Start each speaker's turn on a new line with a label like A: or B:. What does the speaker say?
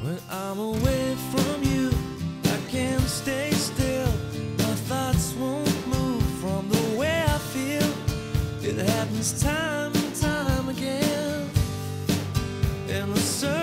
A: When I'm away from you, I can't stay still. My thoughts won't move from the way I feel. It happens time and time again. and the.